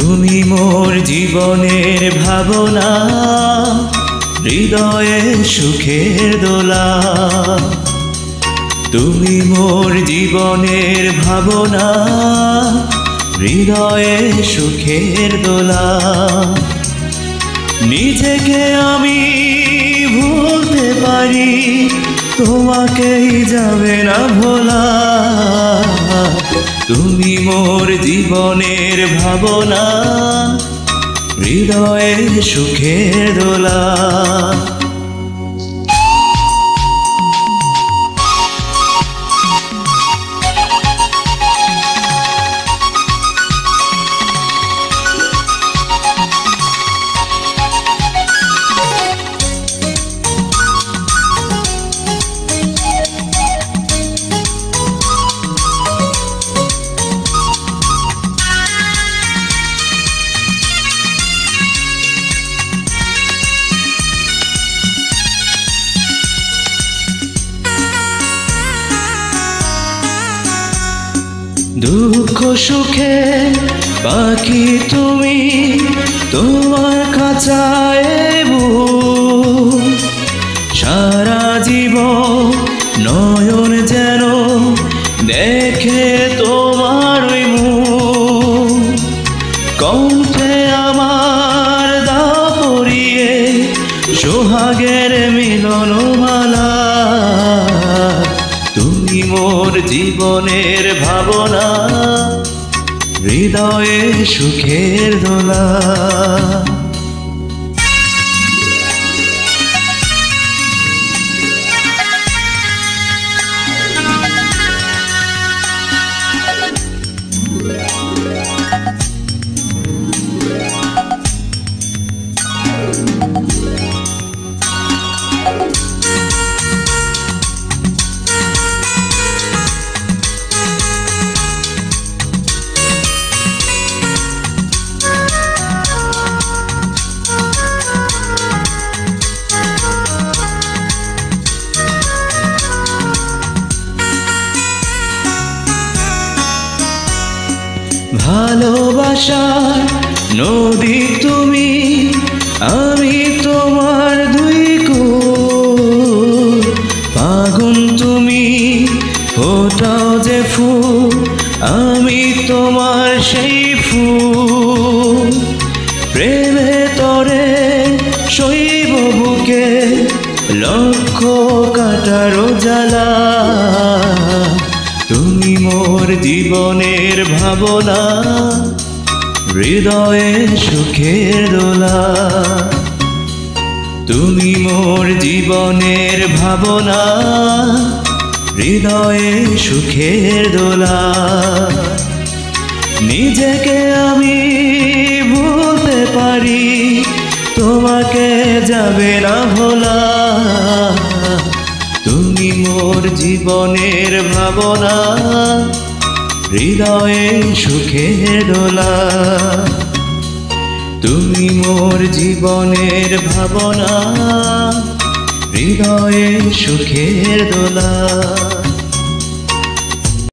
তুমি মোর জীবনের ভাবনা, হৃদয়ে সুখের দোলা। তুমি মোর জীবনের ভাবনা, হৃদয়ে সুখের দোলা। নিজেকে আমি ভুলতে পারি, তোমাকেই যাবে না ভোলা। তুমি মোর জীবনের ভাবনা হৃদয়ে সুখের দোলা। দুঃখ সুখে বাকি তুমি তোমার কাছায় সারা জীব নয়ন যেন দেখে তোমার কণ্ঠে আমার দা পরিয়ে সোহাগের মিলন মালা তুমি মোর জীবনের হৃদয়ে সুখের দোলা। ভালোবাসার নদী তুমি, আমি তোমার দুই কুল। পাগুন তুমি ওটাও যে ফুল, আমি তোমার সেই ফুল। প্রেমে তরে শৈব বুকে লক্ষ কাটারো জ্বালা। জীবনের ভাবনা, হৃদয়ে সুখের দোলা। তুমি মোর জীবনের ভাবনা, হৃদয়ে সুখের দোলা। নিজেকে আমি ভুলতে পারি, তোমাকে যাবে না ভোলা। তুমি মোর জীবনের ভাবনা হৃদয়ে সুখে দোলা। তুমি মোর জীবনের ভাবনা হৃদয়ে সুখের দোলা।